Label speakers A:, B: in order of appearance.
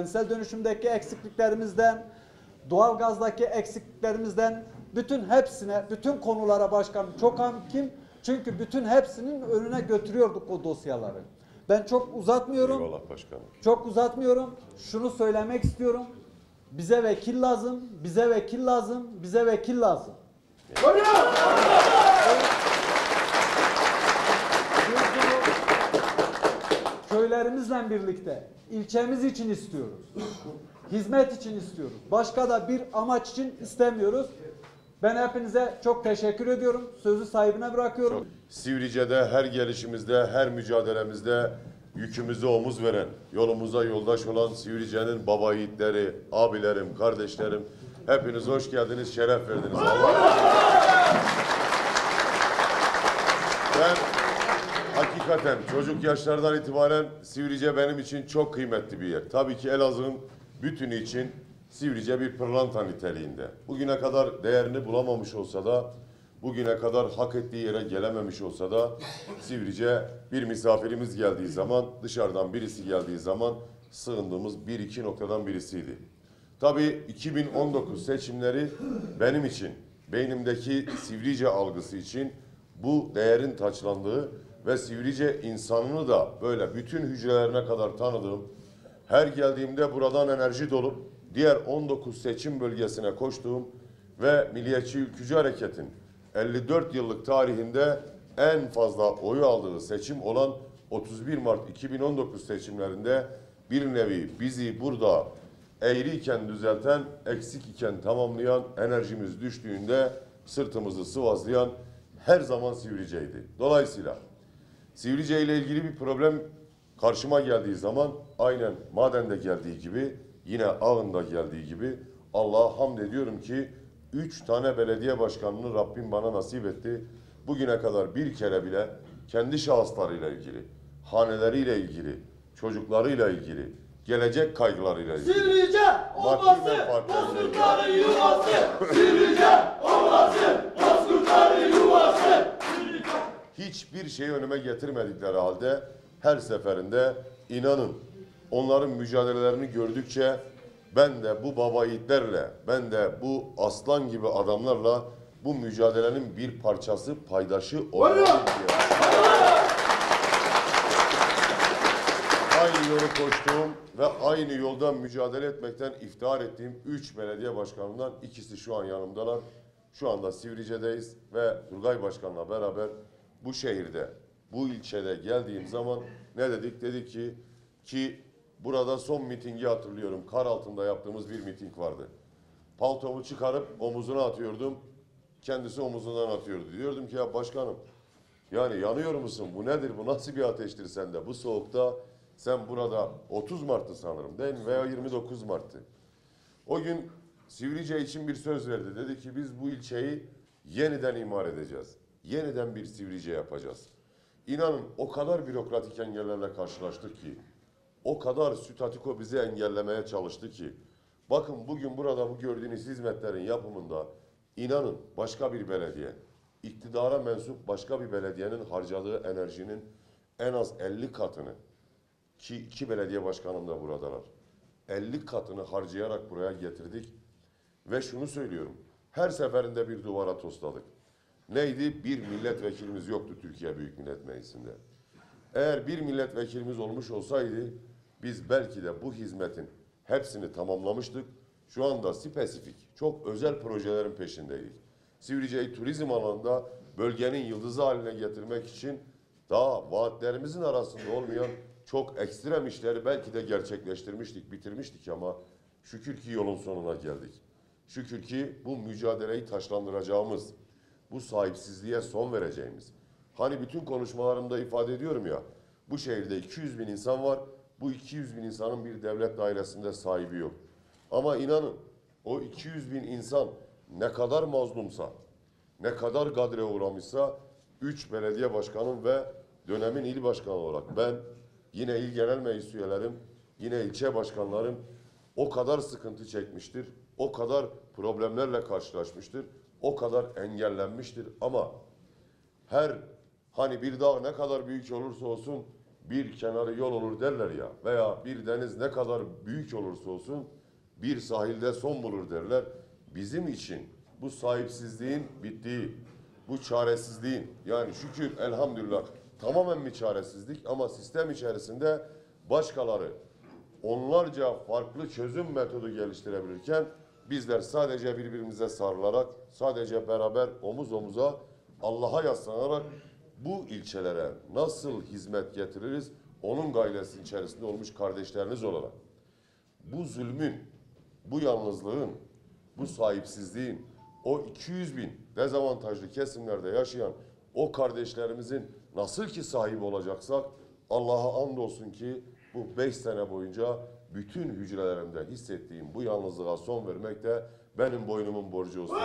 A: kentsel dönüşümdeki eksikliklerimizden, doğalgazdaki eksikliklerimizden bütün hepsine, bütün konulara başkanım çok hakim. Çünkü bütün hepsinin önüne götürüyorduk o dosyaları. Ben çok uzatmıyorum.
B: Eyvallah başkanım.
A: Çok uzatmıyorum. Şunu söylemek istiyorum. Bize vekil lazım, bize vekil lazım, bize vekil lazım. Biz köylerimizle birlikte ilçemiz için istiyoruz. Hizmet için istiyoruz. Başka da bir amaç için istemiyoruz. Ben hepinize çok teşekkür ediyorum. Sözü sahibine bırakıyorum.
B: Sivrice'de her gelişimizde, her mücadelemizde yükümüze omuz veren, yolumuza yoldaş olan Sivrice'nin baba yiğitleri, abilerim, kardeşlerim, hepiniz hoş geldiniz, şeref verdiniz. Allah Ben hakikaten çocuk yaşlardan itibaren Sivrice benim için çok kıymetli bir yer. Tabii ki Elazığ'ın bütünü için Sivrice bir pırlanta niteliğinde. Bugüne kadar değerini bulamamış olsa da, bugüne kadar hak ettiği yere gelememiş olsa da Sivrice bir misafirimiz geldiği zaman, dışarıdan birisi geldiği zaman sığındığımız bir iki noktadan birisiydi. Tabii 2019 seçimleri benim için, beynimdeki Sivrice algısı için bu değerin taçlandığı ve Sivrice insanını da böyle bütün hücrelerine kadar tanıdığım, her geldiğimde buradan enerji dolup diğer 19 seçim bölgesine koştuğum ve Milliyetçi Ülkücü Hareket'in 54 yıllık tarihinde en fazla oyu aldığı seçim olan 31 Mart 2019 seçimlerinde bir nevi bizi burada eğriyken düzelten, eksik iken tamamlayan, enerjimiz düştüğünde sırtımızı sıvazlayan her zaman Sivrice'ydi. Dolayısıyla Sivrice ile ilgili bir problem karşıma geldiği zaman aynen madende geldiği gibi yine ağında geldiği gibi Allah'a hamd ediyorum ki üç tane belediye başkanını Rabbim bana nasip etti. Bugüne kadar bir kere bile kendi şahıslarıyla ilgili, haneleriyle ilgili, çocuklarıyla ilgili, gelecek kaygılarıyla ilgili.
C: Sivrice obası, bozkurtların yuvası. Sivrice obası.
B: Hiçbir şeyi önüme getirmedikleri halde her seferinde inanın onların mücadelelerini gördükçe ben de bu baba yiğitlerle, ben de bu aslan gibi adamlarla bu mücadelenin bir parçası, paydaşı olmalıyım diye. Aynı yolu koştuğum ve aynı yolda mücadele etmekten iftihar ettiğim üç belediye başkanından ikisi şu an yanımdalar. Şu anda Sivrice'deyiz ve Turgay Başkan'la beraber bu şehirde, bu ilçede geldiğim zaman ne dedik? Dedik ki ki burada son mitingi hatırlıyorum. Kar altında yaptığımız bir miting vardı. Paltomu çıkarıp omuzuna atıyordum. Kendisi omuzundan atıyordu. Diyordum ki ya başkanım yani yanıyor musun? Bu nedir? Bu nasıl bir ateştir sende? Bu soğukta sen burada 30 Mart'tı sanırım değil mi? Veya 29 Mart'tı. O gün Sivrice için bir söz verdi. Dedi ki biz bu ilçeyi yeniden imar edeceğiz. Yeniden bir Sivrice yapacağız. İnanın o kadar bürokratik engellerle karşılaştık ki, o kadar sütatiko bizi engellemeye çalıştı ki, bakın bugün burada bu gördüğünüz hizmetlerin yapımında inanın başka bir belediye, iktidara mensup başka bir belediyenin harcadığı enerjinin en az 50 katını ki iki belediye başkanım da buradalar. 50 katını harcayarak buraya getirdik. Ve şunu söylüyorum. Her seferinde bir duvara tosladık. Neydi? Bir milletvekilimiz yoktu Türkiye Büyük Millet Meclisi'nde. Eğer bir milletvekilimiz olmuş olsaydı biz belki de bu hizmetin hepsini tamamlamıştık. Şu anda spesifik, çok özel projelerin peşindeydik. Sivrice'yi turizm alanında bölgenin yıldızı haline getirmek için daha vaatlerimizin arasında olmayan çok ekstrem işleri belki de gerçekleştirmiştik, bitirmiştik ama şükür ki yolun sonuna geldik. Şükür ki bu mücadeleyi taşlandıracağımız, bu sahipsizliğe son vereceğimiz. Hani bütün konuşmalarımda ifade ediyorum ya, bu şehirde 200 bin insan var, bu 200 bin insanın bir devlet dairesinde sahibi yok. Ama inanın o 200 bin insan ne kadar mazlumsa, ne kadar gadre uğramışsa 3 belediye başkanım ve dönemin il başkanı olarak ben yine il genel meclis üyelerim, yine ilçe başkanlarım o kadar sıkıntı çekmiştir, o kadar problemlerle karşılaşmıştır, o kadar engellenmiştir ama her hani bir dağ ne kadar büyük olursa olsun bir kenarı yol olur derler ya veya bir deniz ne kadar büyük olursa olsun bir sahilde son bulur derler. Bizim için bu sahipsizliğin bittiği, bu çaresizliğin yani şükür elhamdülillah tamamen bir çaresizlik ama sistem içerisinde başkaları onlarca farklı çözüm metodu geliştirebilirken bizler sadece birbirimize sarılarak, sadece beraber omuz omuza Allah'a yaslanarak bu ilçelere nasıl hizmet getiririz onun gailesi içerisinde olmuş kardeşleriniz olarak. Bu zulmün, bu yalnızlığın, bu sahipsizliğin, o 200 bin dezavantajlı kesimlerde yaşayan o kardeşlerimizin nasıl ki sahibi olacaksak Allah'a andolsun ki bu 5 sene boyunca bütün hücrelerimde hissettiğim bu yalnızlığa son vermek de benim boynumun borcu olsun.